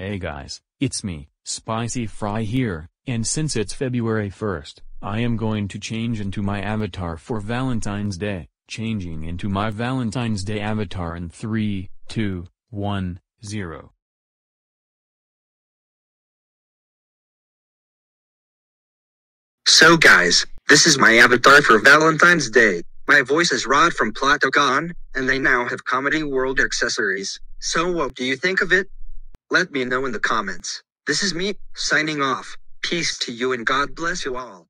Hey guys, it's me, Spicy Fry here, and since it's February 1st, I am going to change into my avatar for Valentine's Day, changing into my Valentine's Day avatar in 3, 2, 1, 0. So guys, this is my avatar for Valentine's Day. My voice is Rod from Plotagon, and they now have Comedy World accessories. So what do you think of it? Let me know in the comments. This is me, signing off. Peace to you and God bless you all.